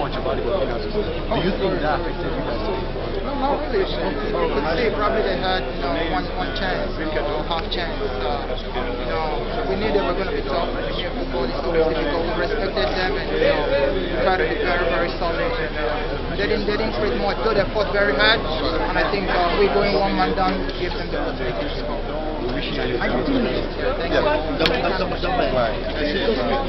much about the Burkina Faso. Do you think that affected you guys? No, not really. You could say probably they had you know one one chance or half chance. Uh, you know, we knew they were going to be tough. We knew football is always difficult. We respected them and you know tried to be very very solid. And, uh, they didn't they didn't create much. Though they fought very hard, and I think uh, we going one man down gives them the opportunity to score. I wish Yeah, thank you. Yeah. Don't, don't, don't, don't,